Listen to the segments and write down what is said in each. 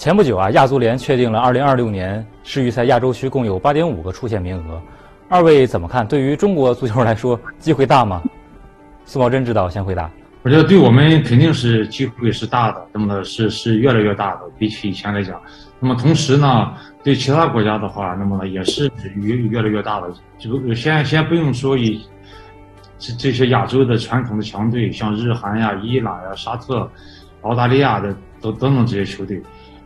前不久啊，亚足联确定了2026年世预赛亚洲区共有8.5个出线名额，二位怎么看？对于中国足球来说，机会大吗？苏茂真指导先回答。我觉得对我们肯定是机会是大的，那么是是越来越大的，比起以前来讲。那么同时呢，对其他国家的话，那么也是越越来越大的。就先先不用说以这这些亚洲的传统的强队，像日韩呀、伊朗呀、沙特、澳大利亚的等等等这些球队。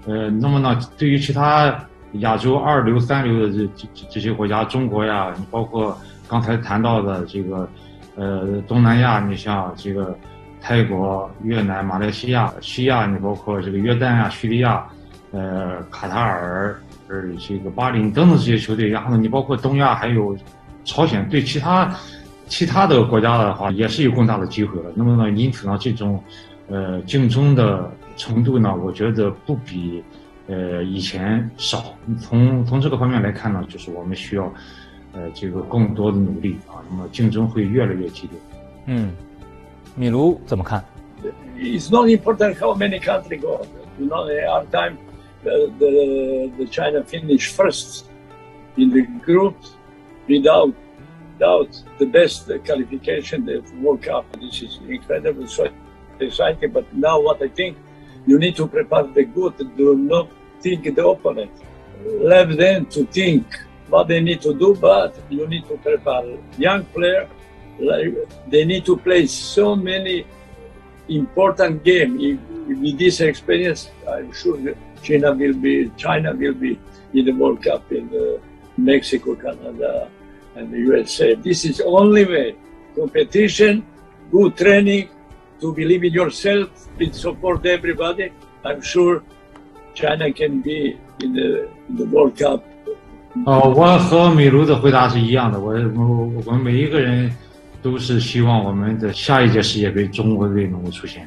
呃，那么呢，对于其他亚洲二流、三流的这这这些国家，中国呀，你包括刚才谈到的这个，呃，东南亚，你像这个泰国、越南、马来西亚、西亚，你包括这个约旦啊、叙利亚，呃，卡塔尔，呃，这个巴林等等这些球队，然后呢，你包括东亚还有朝鲜，对其他其他的国家的话，也是有更大的机会了。那么呢，因此呢，这种呃竞争的。程度呢？我觉得不比，呃，以前少。从从这个方面来看呢，就是我们需要，呃，这个更多的努力啊。那么竞争会越来越激烈。嗯，米卢怎么看？It's not important how many countries go. You know, our time, the the the China finish first in the group without without the best qualification, the World Cup. This is incredible, so exciting. But now, what I think. You need to prepare the good. Do not think the opponent. Let them to think what they need to do, but you need to prepare young player. Like they need to play so many important game. with this experience, I'm sure China will be China will be in the World Cup in uh, Mexico, Canada, and the USA. This is only way. Competition, good training, to believe in yourself, to support everybody. I'm sure China can be in the in the World Cup. 哦，我和米卢的回答是一样的。我我我们每一个人都是希望我们的下一届世界杯中国队能够出现。